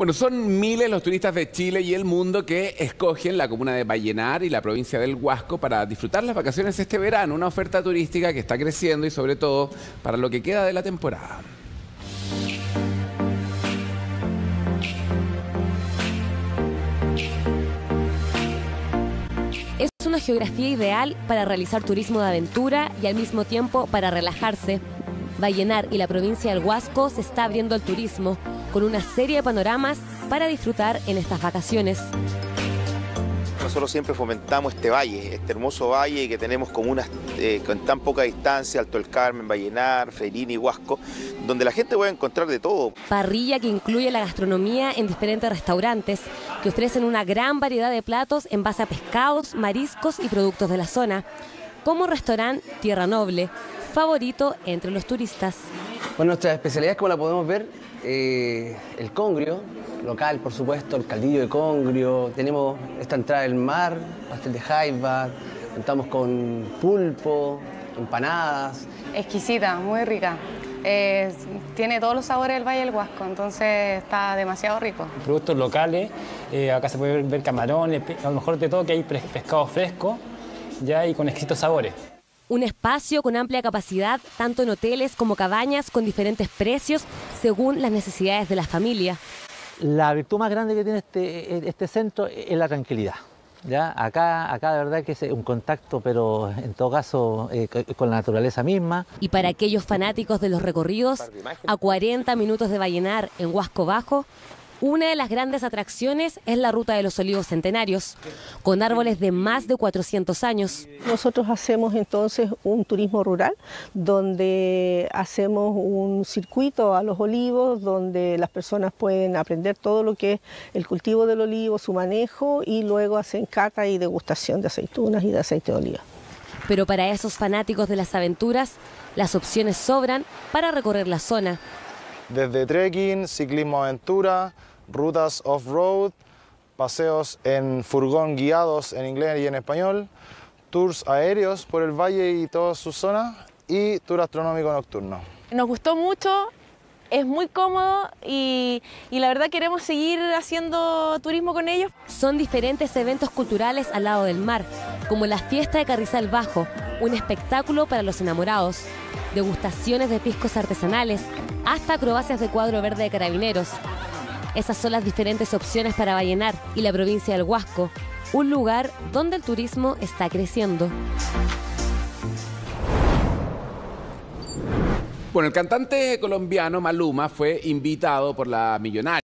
Bueno, son miles los turistas de Chile y el mundo que escogen la comuna de Vallenar y la provincia del Huasco para disfrutar las vacaciones este verano, una oferta turística que está creciendo y sobre todo para lo que queda de la temporada. Es una geografía ideal para realizar turismo de aventura y al mismo tiempo para relajarse. Vallenar y la provincia del Huasco se está abriendo al turismo con una serie de panoramas para disfrutar en estas vacaciones. Nosotros siempre fomentamos este valle, este hermoso valle que tenemos comunas eh, con tan poca distancia, Alto el Carmen, Vallenar, Ferini, Huasco, donde la gente puede encontrar de todo. Parrilla que incluye la gastronomía en diferentes restaurantes que ofrecen una gran variedad de platos en base a pescados, mariscos y productos de la zona, como restaurante Tierra Noble, favorito entre los turistas. Bueno, nuestras especialidades, como la podemos ver, eh, el congrio, local, por supuesto, el caldillo de congrio, tenemos esta entrada del mar, pastel de jaiba, contamos con pulpo, empanadas. Exquisita, muy rica. Eh, tiene todos los sabores del Valle del Huasco, entonces está demasiado rico. Productos locales, eh, acá se puede ver, ver, camarones, a lo mejor de todo que hay pescado fresco, ya y con exquisitos sabores. Un espacio con amplia capacidad, tanto en hoteles como cabañas, con diferentes precios según las necesidades de la familia. La virtud más grande que tiene este, este centro es la tranquilidad. ¿ya? Acá, acá de verdad que es un contacto, pero en todo caso eh, con la naturaleza misma. Y para aquellos fanáticos de los recorridos, a 40 minutos de Vallenar en Huasco Bajo, una de las grandes atracciones es la Ruta de los Olivos Centenarios, con árboles de más de 400 años. Nosotros hacemos entonces un turismo rural, donde hacemos un circuito a los olivos, donde las personas pueden aprender todo lo que es el cultivo del olivo, su manejo, y luego hacen cata y degustación de aceitunas y de aceite de oliva. Pero para esos fanáticos de las aventuras, las opciones sobran para recorrer la zona. Desde trekking, ciclismo aventura, rutas off-road, paseos en furgón guiados en inglés y en español, tours aéreos por el valle y toda su zona y tour astronómico nocturno. Nos gustó mucho, es muy cómodo y, y, la verdad queremos seguir haciendo turismo con ellos. Son diferentes eventos culturales al lado del mar, como la fiesta de Carrizal Bajo, un espectáculo para los enamorados, degustaciones de piscos artesanales, hasta acrobacias de cuadro verde de carabineros. Esas son las diferentes opciones para Vallenar y la provincia del Huasco, un lugar donde el turismo está creciendo. Bueno, el cantante colombiano Maluma fue invitado por la millonaria